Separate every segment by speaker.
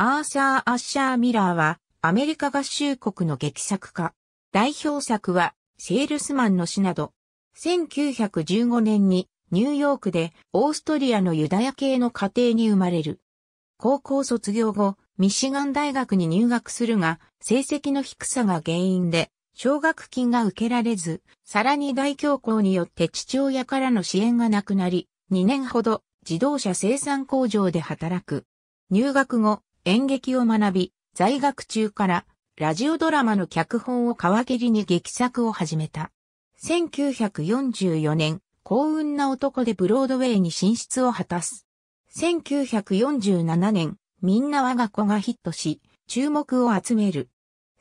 Speaker 1: アーサー・アッシャー・ミラーはアメリカ合衆国の劇作家。代表作はセールスマンの死など。1915年にニューヨークでオーストリアのユダヤ系の家庭に生まれる。高校卒業後、ミシガン大学に入学するが、成績の低さが原因で、奨学金が受けられず、さらに大恐慌によって父親からの支援がなくなり、2年ほど自動車生産工場で働く。入学後、演劇を学び、在学中からラジオドラマの脚本を皮切りに劇作を始めた。1944年、幸運な男でブロードウェイに進出を果たす。1947年、みんな我が子がヒットし、注目を集める。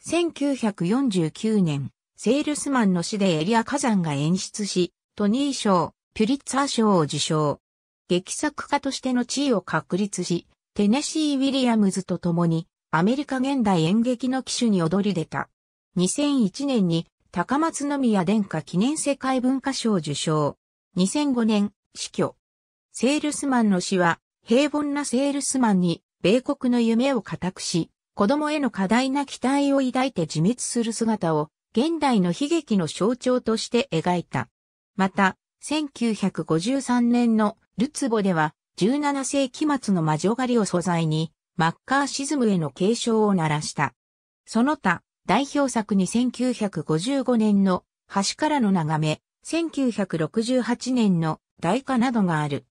Speaker 1: 1949年、セールスマンの死でエリア火山が演出し、トニー賞、ピュリッツァー賞を受賞。劇作家としての地位を確立し、テネシー・ウィリアムズと共にアメリカ現代演劇の機種に躍り出た。2001年に高松宮殿下記念世界文化賞受賞。2005年、死去。セールスマンの死は、平凡なセールスマンに、米国の夢を固くし、子供への過大な期待を抱いて自滅する姿を、現代の悲劇の象徴として描いた。また、1953年のルツボでは、17世紀末の魔女狩りを素材に、マッカーシズムへの継承を鳴らした。その他、代表作に1955年の橋からの眺め、1968年の大化などがある。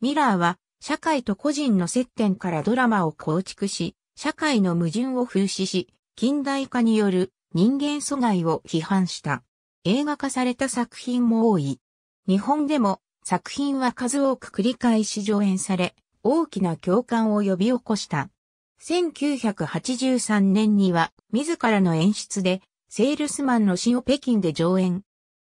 Speaker 1: ミラーは社会と個人の接点からドラマを構築し、社会の矛盾を風刺し、近代化による人間阻害を批判した。映画化された作品も多い。日本でも作品は数多く繰り返し上演され、大きな共感を呼び起こした。1983年には自らの演出でセールスマンの死を北京で上演。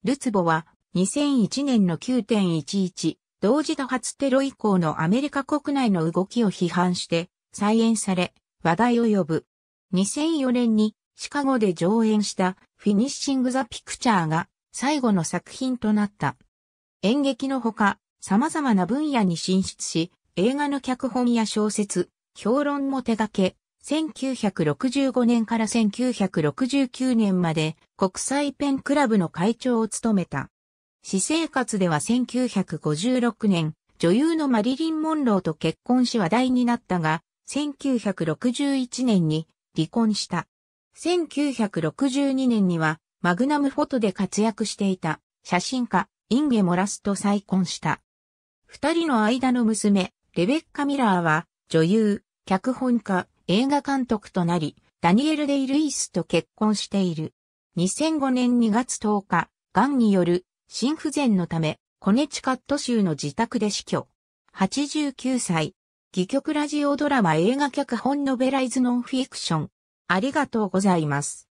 Speaker 1: ルツボは2001年の9.11同時多発テロ以降のアメリカ国内の動きを批判して再演され話題を呼ぶ。2004年にシカゴで上演したフィニッシング・ザ・ピクチャーが最後の作品となった。演劇のほか様々な分野に進出し映画の脚本や小説、評論も手掛け1965年から1969年まで国際ペンクラブの会長を務めた。私生活では1956年、女優のマリリン・モンローと結婚し話題になったが、1961年に離婚した。1962年にはマグナムフォトで活躍していた写真家インゲ・モラスと再婚した。二人の間の娘、レベッカ・ミラーは女優、脚本家、映画監督となり、ダニエル・デイ・ルイスと結婚している。2005年2月10日、癌による心不全のため、コネチカット州の自宅で死去。89歳。戯曲ラジオドラマ映画脚本ノベライズノンフィクション。ありがとうございます。